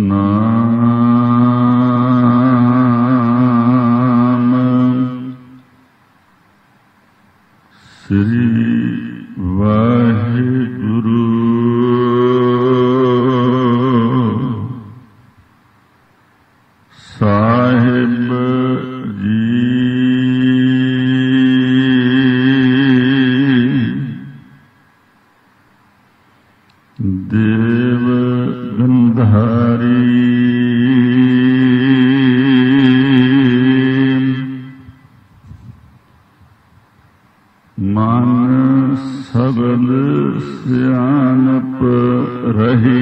Nah.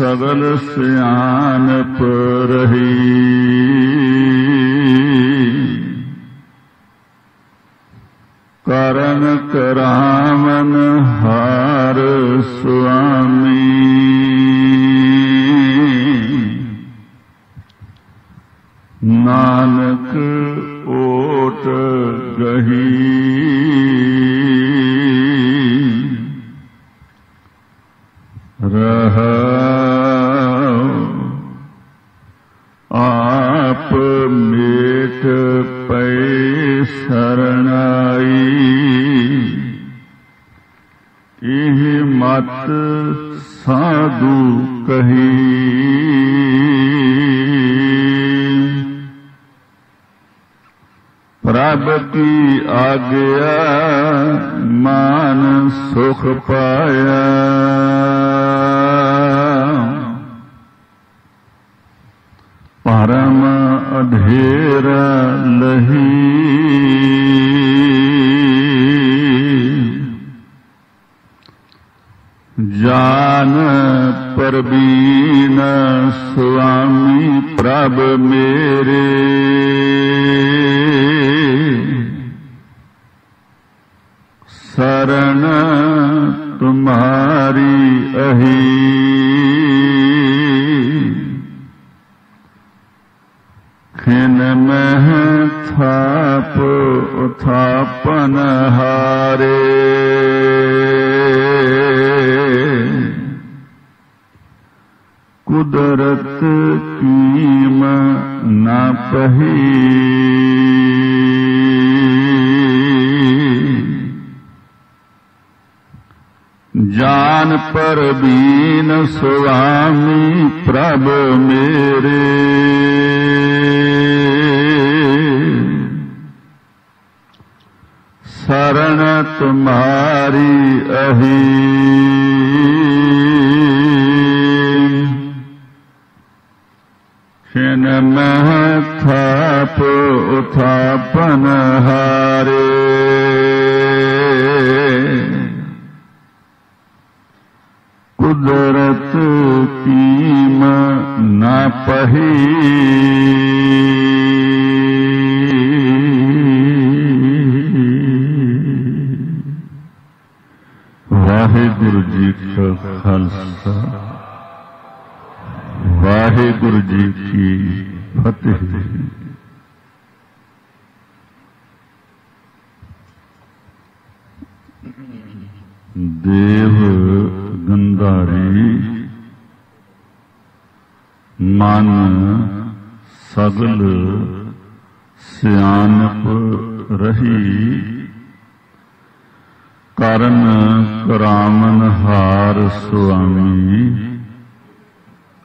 خبر پر رہی۔ کرن کرا پے سرنائی یہ مت سادو کہی پرب کی آگیا مان سکھ پایا۔ جان پربین سوامی پرب میرے۔ سرن تمہاری اہی۔ کھن میں تھاپ تھاپن ہارے۔ قدرت کی نہ پہی۔ جان پر بین سوامی پرب میرے۔ سرن تمہاری اہی۔ مہتھاپ اٹھا پنہارے قدرت پیم نہ پہی واحد جی کا خالصہ واحر جی کی فتح دیو گنداری من سگل سیانپ رہی کرن کرامن ہار سوامی